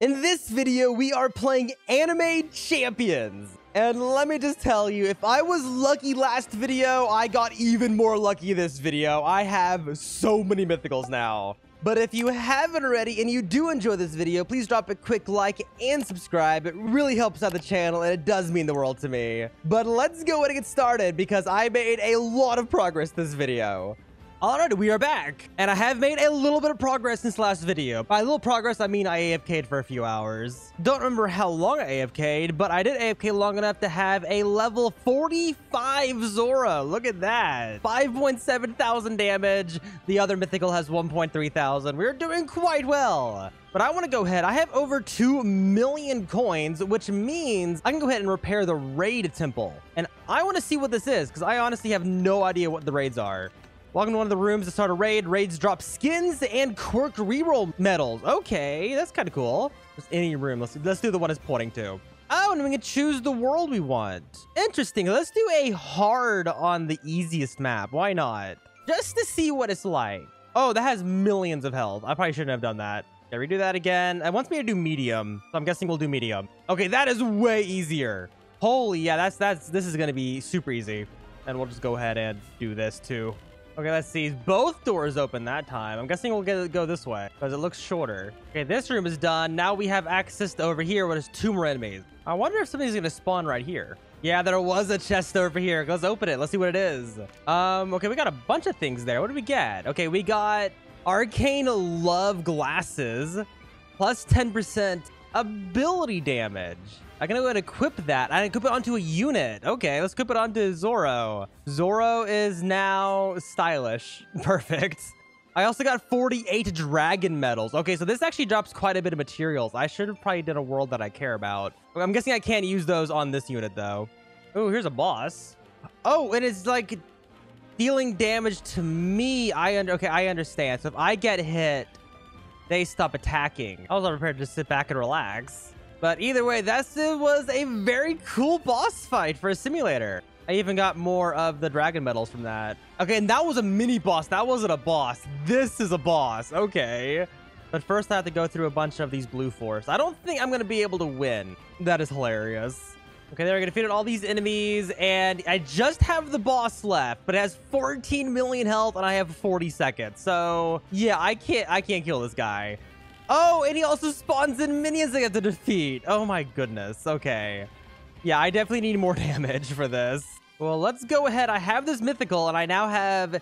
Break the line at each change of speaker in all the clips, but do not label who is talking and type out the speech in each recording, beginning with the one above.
In this video, we are playing Anime Champions. And let me just tell you, if I was lucky last video, I got even more lucky this video. I have so many mythicals now. But if you haven't already and you do enjoy this video, please drop a quick like and subscribe. It really helps out the channel and it does mean the world to me. But let's go ahead and get started because I made a lot of progress this video. Alright, we are back, and I have made a little bit of progress since last video. By little progress, I mean I AFK'd for a few hours. Don't remember how long I AFK'd, but I did AFK long enough to have a level 45 Zoro. Look at that. 5.7 thousand damage. The other mythical has 1.3 thousand. We're doing quite well. But I want to go ahead. I have over 2 million coins, which means I can go ahead and repair the raid temple. And I want to see what this is, because I honestly have no idea what the raids are. Welcome to one of the rooms to start a raid. Raids drop skins and quirk reroll medals. Okay, that's kind of cool. Just any room. Let's, let's do the one it's pointing to. Oh, and we can choose the world we want. Interesting. Let's do a hard on the easiest map. Why not? Just to see what it's like. Oh, that has millions of health. I probably shouldn't have done that. Yeah, redo that again. It wants me to do medium, so I'm guessing we'll do medium. Okay, that is way easier. Holy, yeah, that's that's this is gonna be super easy. And we'll just go ahead and do this too. Okay, let's see. Both doors open that time. I'm guessing we'll get go this way because it looks shorter. Okay, this room is done. Now we have access to over here where there's two more enemies. I wonder if somebody's going to spawn right here. Yeah, there was a chest over here. Let's open it. Let's see what it is. Um, okay, we got a bunch of things there. What did we get? Okay, we got arcane love glasses plus 10% ability damage. I can go ahead and equip that. I equip it onto a unit. Okay, let's equip it onto Zoro. Zoro is now stylish. Perfect. I also got 48 dragon medals. Okay, so this actually drops quite a bit of materials. I should have probably done a world that I care about. I'm guessing I can't use those on this unit, though. Oh, here's a boss. Oh, and it's like dealing damage to me. I under okay, I understand. So if I get hit, they stop attacking. I was not prepared to sit back and relax. But either way, that was a very cool boss fight for a simulator. I even got more of the dragon medals from that. Okay, and that was a mini boss. That wasn't a boss. This is a boss. Okay. But first I have to go through a bunch of these blue forests. I don't think I'm going to be able to win. That is hilarious. Okay, there, I defeated all these enemies, and I just have the boss left, but it has 14 million health, and I have 40 seconds. So, yeah, I can't, I can't kill this guy. Oh, and he also spawns in minions I have to defeat. Oh my goodness. Okay. Yeah, I definitely need more damage for this. Well, let's go ahead. I have this mythical, and I now have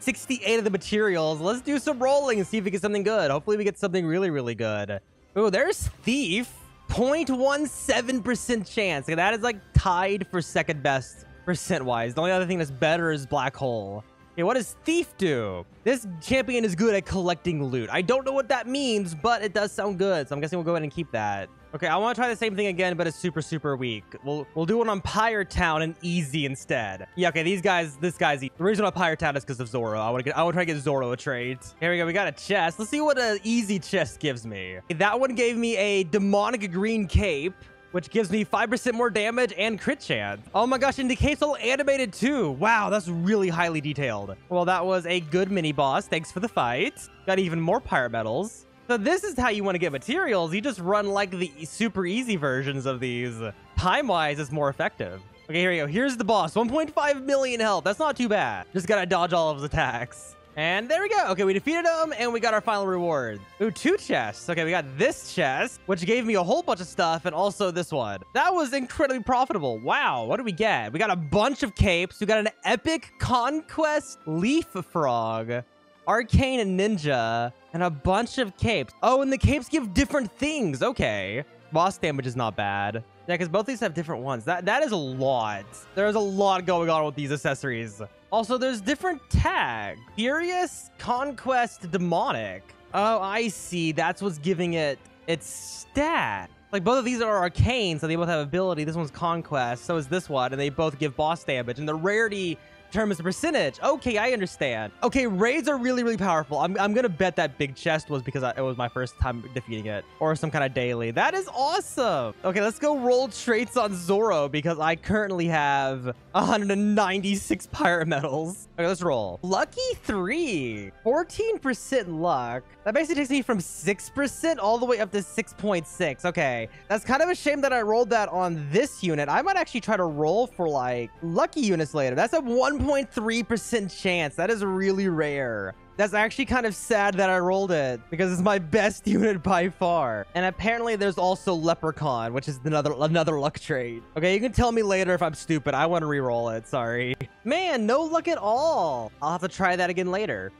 68 of the materials. Let's do some rolling and see if we get something good. Hopefully we get something really, really good. Oh, there's Thief. 0.17% chance. That is like tied for second best percent-wise. The only other thing that's better is Black Hole. Okay, what does Thief do? This champion is good at collecting loot. I don't know what that means, but it does sound good. So I'm guessing we'll go ahead and keep that. Okay, I want to try the same thing again, but it's super, super weak. We'll we'll do it on Pirate Town and easy instead. Yeah, okay, these guys, this guy's easy. The reason why Pirate Town is because of Zoro. I want to get, I want to try to get Zoro a trait. Here we go. We got a chest. Let's see what an easy chest gives me. That one gave me a demonic green cape which gives me 5% more damage and crit chance. Oh my gosh, and the case all animated too. Wow, that's really highly detailed. Well, that was a good mini boss. Thanks for the fight. Got even more pirate medals. So this is how you want to get materials. You just run like the super easy versions of these. Time-wise, it's more effective. Okay, here we go. Here's the boss. 1.5 million health. That's not too bad. Just gotta dodge all of his attacks. And there we go. Okay, we defeated him, and we got our final reward. Ooh, two chests. Okay, we got this chest, which gave me a whole bunch of stuff, and also this one. That was incredibly profitable. Wow, what do we get? We got a bunch of capes. We got an epic conquest leaf frog, arcane ninja, and a bunch of capes. Oh, and the capes give different things. Okay. Boss damage is not bad. Yeah, because both these have different ones. That That is a lot. There's a lot going on with these accessories. Also, there's different tag. Furious, Conquest, Demonic. Oh, I see. That's what's giving it its stat. Like, both of these are arcane, so they both have ability. This one's Conquest, so is this one, and they both give boss damage. And the rarity determines a percentage. Okay, I understand. Okay, raids are really, really powerful. I'm, I'm gonna bet that big chest was because I, it was my first time defeating it. Or some kind of daily. That is awesome. Okay, let's go roll traits on Zoro because I currently have 196 pirate medals. Okay, let's roll. Lucky 3. 14% luck. That basically takes me from 6% all the way up to 6.6. Okay, that's kind of a shame that I rolled that on this unit. I might actually try to roll for like lucky units later. That's a 1.3% chance. That is really rare. That's actually kind of sad that I rolled it because it's my best unit by far. And apparently there's also Leprechaun, which is another another luck trait. Okay, you can tell me later if I'm stupid. I want to re-roll it. Sorry. Man, no luck at all. I'll have to try that again later.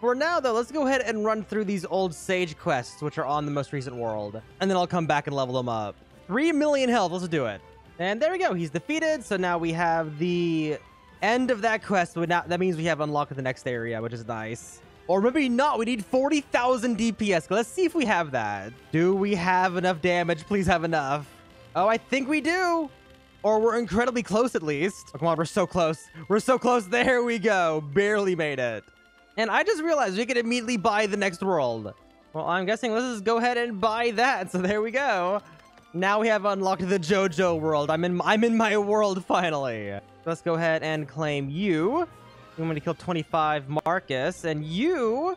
For now, though, let's go ahead and run through these old Sage quests, which are on the most recent world. And then I'll come back and level them up. 3 million health. Let's do it. And there we go. He's defeated. So now we have the end of that quest. Would not. That means we have unlocked the next area, which is nice. Or maybe not. We need 40,000 DPS. Let's see if we have that. Do we have enough damage? Please have enough. Oh, I think we do. Or we're incredibly close at least. Oh, come on. We're so close. We're so close. There we go. Barely made it. And I just realized we could immediately buy the next world. Well, I'm guessing let's just go ahead and buy that. So there we go. Now we have unlocked the JoJo world. I'm in I'm in my world finally. Let's go ahead and claim you. You want me to kill 25 Marcus. And you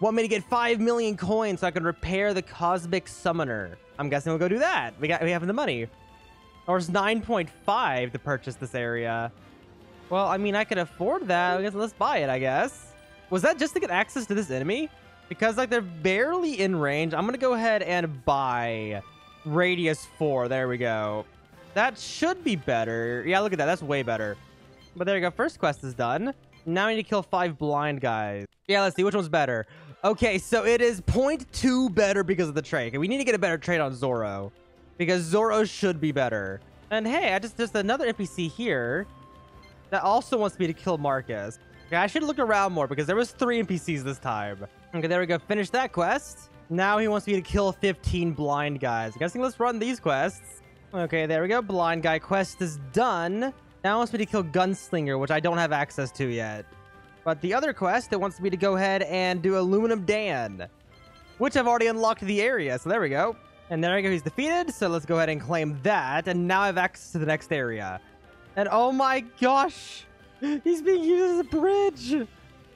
want me to get 5 million coins so I can repair the Cosmic Summoner. I'm guessing we'll go do that. We got we have the money. Or it's 9.5 to purchase this area. Well, I mean, I could afford that. I guess let's buy it, I guess. Was that just to get access to this enemy? Because, like, they're barely in range. I'm going to go ahead and buy Radius 4. There we go. That should be better. Yeah, look at that. That's way better. But there you go. First quest is done. Now we need to kill five blind guys. Yeah, let's see. Which one's better? Okay, so it is 0.2 better because of the trait. We need to get a better trait on Zoro. Because Zoro should be better. And hey, I just there's another NPC here that also wants me to kill Marcus. Okay, I should look around more because there was three NPCs this time. Okay, there we go. Finish that quest. Now he wants me to kill 15 blind guys. I'm guessing let's run these quests. Okay, there we go. Blind guy quest is done. Now it wants me to kill Gunslinger, which I don't have access to yet. But the other quest, it wants me to go ahead and do Aluminum Dan, which I've already unlocked the area. So there we go. And there we go. He's defeated. So let's go ahead and claim that. And now I have access to the next area. And oh my gosh, he's being used as a bridge.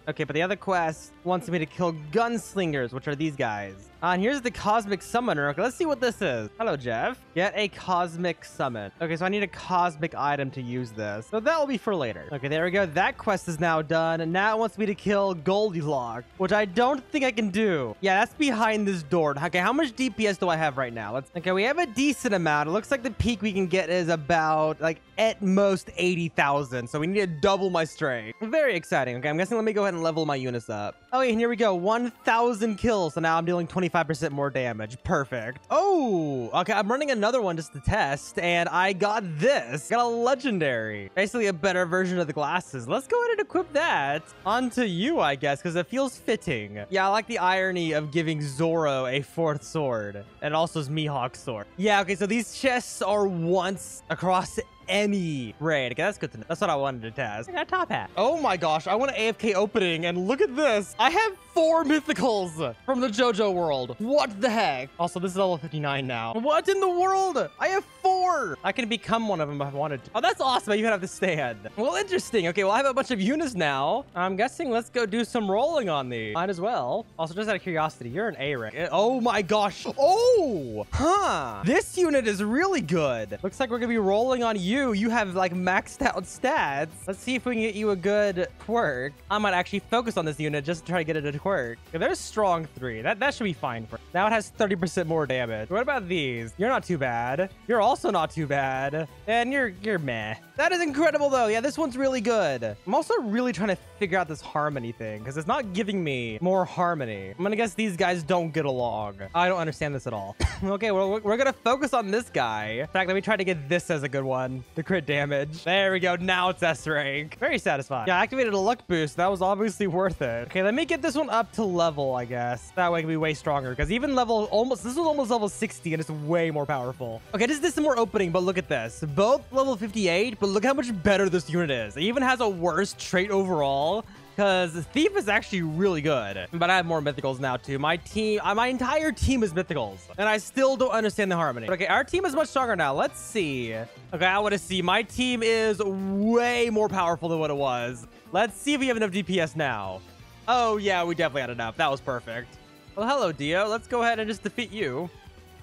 Okay, but the other quest wants me to kill gunslingers, which are these guys. Uh, and here's the Cosmic Summoner. Okay, let's see what this is. Hello, Jeff. Get a Cosmic Summon. Okay, so I need a Cosmic item to use this. So that will be for later. Okay, there we go. That quest is now done. And now it wants me to kill Goldilocks, which I don't think I can do. Yeah, that's behind this door. Okay, how much DPS do I have right now? Let's. Okay, we have a decent amount. It looks like the peak we can get is about, like, at most 80,000. So we need to double my strength. Very exciting. Okay, I'm guessing let me go ahead and level my units up. Oh, and here we go. 1,000 kills. So now I'm dealing 25% more damage. Perfect. Oh, okay. I'm running another one just to test, and I got this. Got a legendary. Basically a better version of the glasses. Let's go ahead and equip that onto you, I guess, because it feels fitting. Yeah, I like the irony of giving Zoro a fourth sword. And also his Mihawk sword. Yeah, okay, so these chests are once across any raid. Okay, that's good to know. That's what I wanted to test. I got a top hat. Oh my gosh, I want an AFK opening, and look at this. I have four mythicals from the JoJo world. What the heck? Also, this is level 59 now. What in the world? I have four. I can become one of them if I wanted to. Oh, that's awesome. I even have the stand. Well, interesting. Okay, well, I have a bunch of units now. I'm guessing let's go do some rolling on these. Might as well. Also, just out of curiosity, you're an A rank. Oh my gosh. Oh, huh. This unit is really good. Looks like we're going to be rolling on you you, you have like maxed out stats. Let's see if we can get you a good quirk. I might actually focus on this unit just to try to get it a quirk. Okay, there's strong three. That, that should be fine for Now it has 30% more damage. What about these? You're not too bad. You're also not too bad. And you're, you're meh. That is incredible though. Yeah, this one's really good. I'm also really trying to figure out this harmony thing because it's not giving me more harmony. I'm gonna guess these guys don't get along. I don't understand this at all. okay, well, we're, we're gonna focus on this guy. In fact, let me try to get this as a good one the crit damage. There we go. Now it's S rank. Very satisfying. Yeah, I activated a luck boost. That was obviously worth it. Okay, let me get this one up to level, I guess. That way it can be way stronger because even level almost, this was almost level 60 and it's way more powerful. Okay, this, this is more opening, but look at this. Both level 58, but but look how much better this unit is. It even has a worse trait overall because Thief is actually really good. But I have more mythicals now too. My team, uh, my entire team is mythicals. And I still don't understand the harmony. But okay, our team is much stronger now. Let's see. Okay, I want to see. My team is way more powerful than what it was. Let's see if we have enough DPS now. Oh, yeah, we definitely had enough. That was perfect. Well, hello, Dio. Let's go ahead and just defeat you.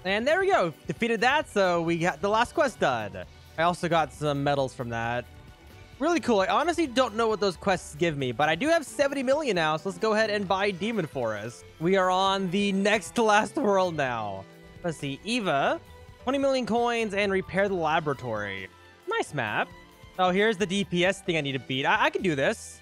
And there we go. Defeated that, so we got the last quest done. I also got some medals from that. Really cool. I honestly don't know what those quests give me, but I do have 70 million now, so let's go ahead and buy Demon Forest. We are on the next to last world now. Let's see. Eva, 20 million coins, and repair the laboratory. Nice map. Oh, here's the DPS thing I need to beat. I, I can do this.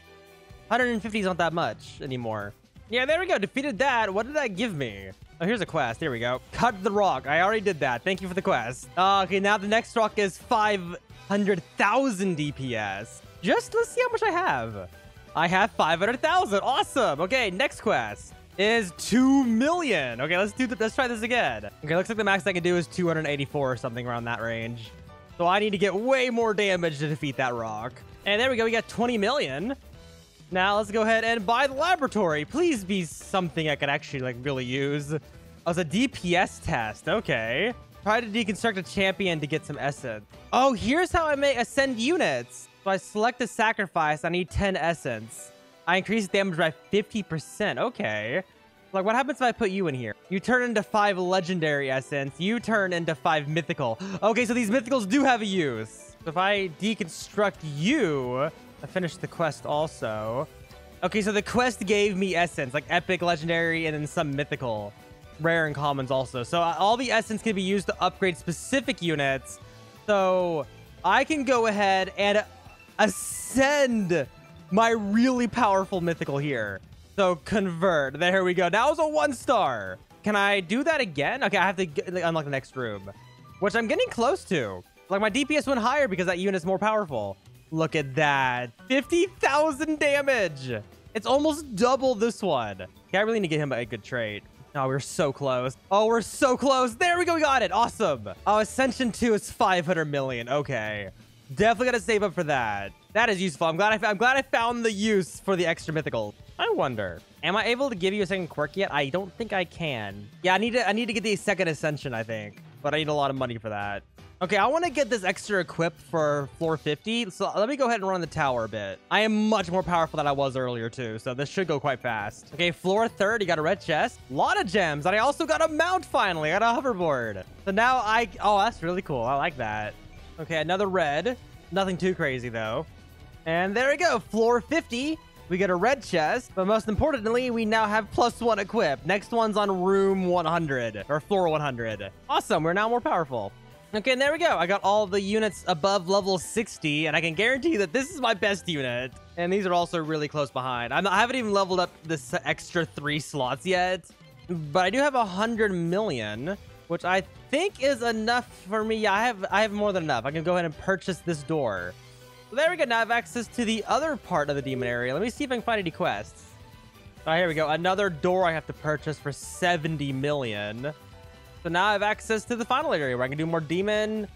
150 is not that much anymore. Yeah, there we go. Defeated that. What did that give me? Oh, here's a quest. Here we go. Cut the rock. I already did that. Thank you for the quest. Uh, okay, now the next rock is 500,000 DPS. Just let's see how much I have. I have 500,000. Awesome. Okay, next quest is 2 million. Okay, let's do the, let's try this again. Okay, looks like the max I can do is 284 or something around that range. So I need to get way more damage to defeat that rock. And there we go. We got 20 million. Now let's go ahead and buy the laboratory. Please be something I could actually like really use. Oh, it's a DPS test. Okay. Try to deconstruct a champion to get some essence. Oh, here's how I may ascend units. So I select a sacrifice. I need 10 essence. I increase damage by 50%. Okay. Like, what happens if I put you in here? You turn into five legendary essence. You turn into five mythical. Okay, so these mythicals do have a use. If I deconstruct you, I finished the quest also. Okay, so the quest gave me essence, like epic, legendary, and then some mythical. Rare and commons also. So uh, all the essence can be used to upgrade specific units. So I can go ahead and ascend my really powerful mythical here. So convert. There we go. That was a one star. Can I do that again? Okay, I have to unlock the next room, which I'm getting close to. Like my DPS went higher because that unit's more powerful. Look at that. 50,000 damage. It's almost double this one. Okay, I really need to get him a good trait. Oh, we're so close. Oh, we're so close. There we go. We got it. Awesome. Oh, Ascension 2 is 500 million. Okay. Definitely got to save up for that. That is useful. I'm glad I, I'm glad I found the use for the extra mythical. I wonder, am I able to give you a second quirk yet? I don't think I can. Yeah, I need to I need to get the second ascension, I think. But I need a lot of money for that. Okay, I want to get this extra equip for floor 50. So let me go ahead and run the tower a bit. I am much more powerful than I was earlier too. So this should go quite fast. Okay, floor 30, got a red chest. A lot of gems. And I also got a mount finally. I got a hoverboard. So now I... Oh, that's really cool. I like that. Okay, another red. Nothing too crazy though. And there we go. Floor 50. We get a red chest, but most importantly, we now have plus one equip. Next one's on room 100, or floor 100. Awesome, we're now more powerful. Okay, and there we go. I got all the units above level 60, and I can guarantee that this is my best unit. And these are also really close behind. I'm, I haven't even leveled up this extra three slots yet, but I do have 100 million, which I think is enough for me. Yeah, I have, I have more than enough. I can go ahead and purchase this door. So there we go. Now I have access to the other part of the demon area. Let me see if I can find any quests. All right, here we go. Another door I have to purchase for 70 million. So now I have access to the final area where I can do more demon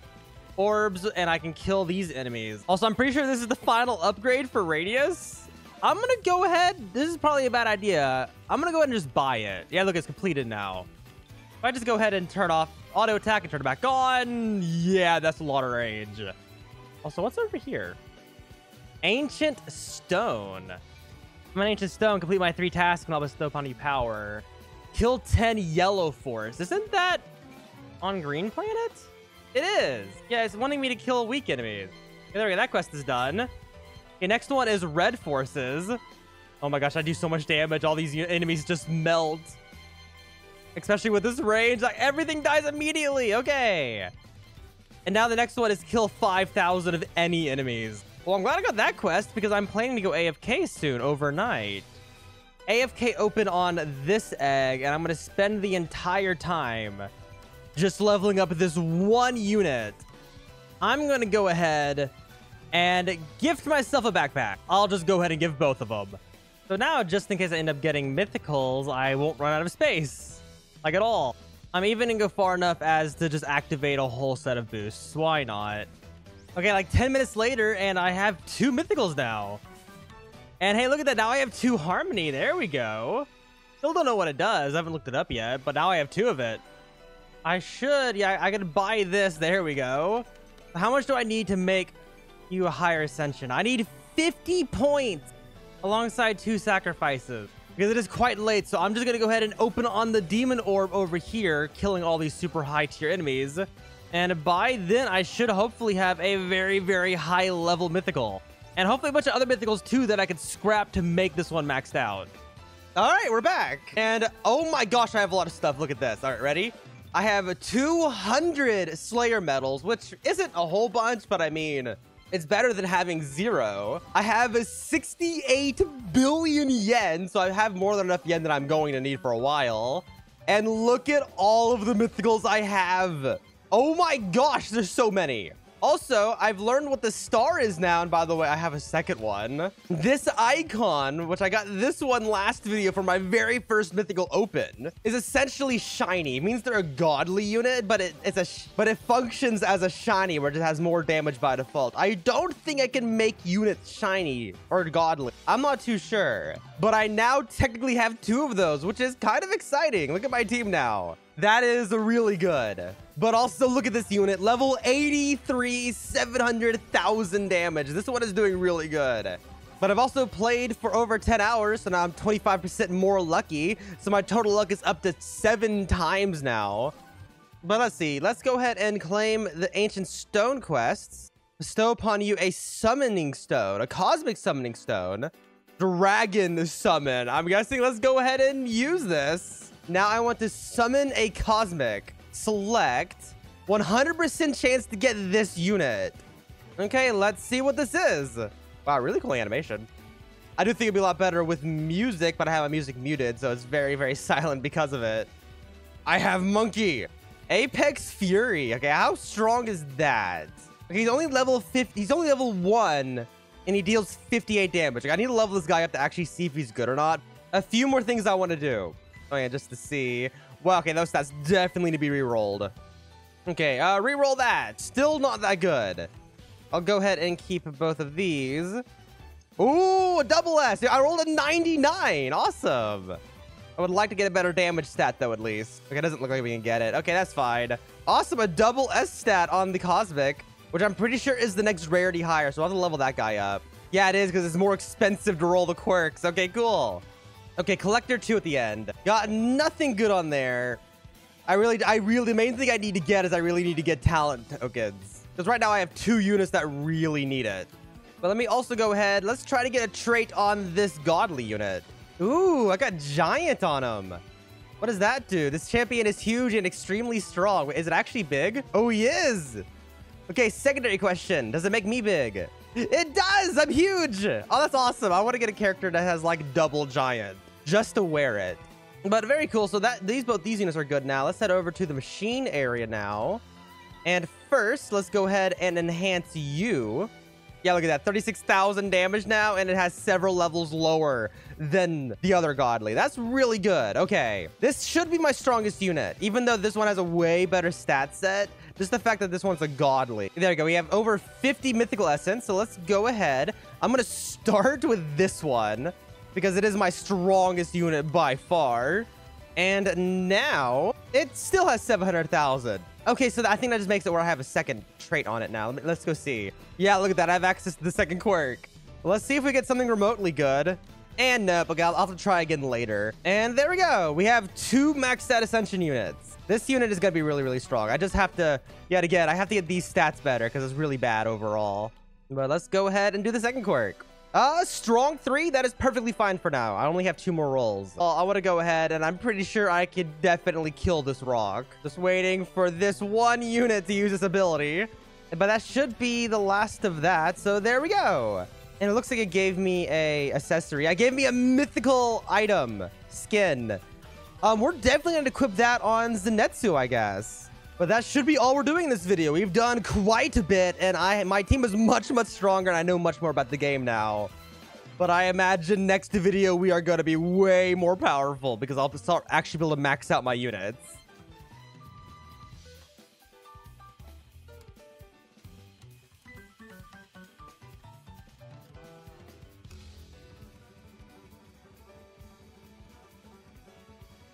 orbs and I can kill these enemies. Also, I'm pretty sure this is the final upgrade for Radius. I'm going to go ahead. This is probably a bad idea. I'm going to go ahead and just buy it. Yeah, look, it's completed now. If I just go ahead and turn off auto attack and turn it back on, yeah, that's a lot of range. Also, what's over here? Ancient Stone. I'm an Ancient Stone. Complete my three tasks and I'll bestow upon you power. Kill 10 yellow force. Isn't that on green planet? It is. Yeah, it's wanting me to kill weak enemies. Okay, there we go. That quest is done. Okay, next one is red forces. Oh my gosh, I do so much damage. All these enemies just melt. Especially with this range. Like, everything dies immediately. Okay. And now the next one is kill 5,000 of any enemies. Well, I'm glad I got that quest because I'm planning to go AFK soon overnight. AFK open on this egg, and I'm going to spend the entire time just leveling up this one unit. I'm going to go ahead and gift myself a backpack. I'll just go ahead and give both of them. So now, just in case I end up getting mythicals, I won't run out of space. Like at all. I'm even to go far enough as to just activate a whole set of boosts. Why not? Okay, like 10 minutes later, and I have two mythicals now. And hey, look at that. Now I have two Harmony. There we go. Still don't know what it does. I haven't looked it up yet, but now I have two of it. I should. Yeah, I could buy this. There we go. How much do I need to make you a higher ascension? I need 50 points alongside two sacrifices because it is quite late. So I'm just going to go ahead and open on the demon orb over here, killing all these super high tier enemies. And by then, I should hopefully have a very, very high level mythical. And hopefully a bunch of other mythicals too that I could scrap to make this one maxed out. All right, we're back. And oh my gosh, I have a lot of stuff. Look at this. All right, ready? I have 200 Slayer medals, which isn't a whole bunch, but I mean, it's better than having zero. I have 68 billion yen, so I have more than enough yen that I'm going to need for a while. And look at all of the mythicals I have. Oh my gosh, there's so many. Also, I've learned what the star is now, and by the way, I have a second one. This icon, which I got this one last video for my very first mythical open, is essentially shiny. It means they're a godly unit, but it, it's a but it functions as a shiny, where it has more damage by default. I don't think I can make units shiny or godly. I'm not too sure, but I now technically have two of those, which is kind of exciting. Look at my team now. That is really good. But also look at this unit. Level 83, 700,000 damage. This one is doing really good. But I've also played for over 10 hours, so now I'm 25% more lucky. So my total luck is up to seven times now. But let's see. Let's go ahead and claim the Ancient Stone quests. Bestow upon you a summoning stone, a cosmic summoning stone. Dragon summon. I'm guessing let's go ahead and use this. Now I want to summon a Cosmic. Select 100% chance to get this unit. Okay, let's see what this is. Wow, really cool animation. I do think it'd be a lot better with music, but I have my music muted, so it's very, very silent because of it. I have Monkey. Apex Fury. Okay, how strong is that? Okay, he's only level 50. He's only level 1, and he deals 58 damage. Like, I need to level this guy up to actually see if he's good or not. A few more things I want to do. Oh, yeah, just to see. Well, okay, those stats definitely need to be re-rolled. Okay, uh, re-roll that. Still not that good. I'll go ahead and keep both of these. Ooh, a double S. I rolled a 99. Awesome. I would like to get a better damage stat, though, at least. Okay, it doesn't look like we can get it. Okay, that's fine. Awesome, a double S stat on the Cosmic, which I'm pretty sure is the next rarity higher, so I'll have to level that guy up. Yeah, it is, because it's more expensive to roll the quirks. Okay, cool. Okay, collector two at the end. Got nothing good on there. I really, I really, the main thing I need to get is I really need to get talent tokens. Because right now I have two units that really need it. But let me also go ahead. Let's try to get a trait on this godly unit. Ooh, I got giant on him. What does that do? This champion is huge and extremely strong. Is it actually big? Oh, he is. Okay, secondary question. Does it make me big? It does! I'm huge! Oh, that's awesome. I want to get a character that has like double giant just to wear it. But very cool. So that these both these units are good now. Let's head over to the machine area now. And first, let's go ahead and enhance you. Yeah, look at that. 36,000 damage now, and it has several levels lower than the other godly. That's really good. Okay. This should be my strongest unit, even though this one has a way better stat set. Just the fact that this one's a godly. There we go. We have over 50 mythical essence, so let's go ahead. I'm going to start with this one because it is my strongest unit by far. And now it still has 700,000. Okay, so I think that just makes it where I have a second trait on it now. Let's go see. Yeah, look at that. I have access to the second quirk. Let's see if we get something remotely good. And nope, okay, I'll have to try again later. And there we go. We have two maxed out Ascension units. This unit is going to be really, really strong. I just have to, yet again, I have to get these stats better because it's really bad overall. But let's go ahead and do the second quirk. Uh, strong three. That is perfectly fine for now. I only have two more rolls. Well, I want to go ahead, and I'm pretty sure I could definitely kill this rock. Just waiting for this one unit to use its ability. But that should be the last of that. So there we go. And it looks like it gave me a accessory. I gave me a mythical item skin. Um, we're definitely going to equip that on Zenitsu, I guess. But that should be all we're doing in this video. We've done quite a bit, and I my team is much, much stronger, and I know much more about the game now. But I imagine next video we are going to be way more powerful because I'll start actually be able to max out my units.